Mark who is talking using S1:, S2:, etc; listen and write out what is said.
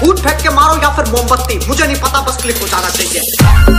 S1: फूट फेंक के मारो या फिर मोमबत्ती? मुझे नहीं पता, बस क्लिक हो जाना चाहिए।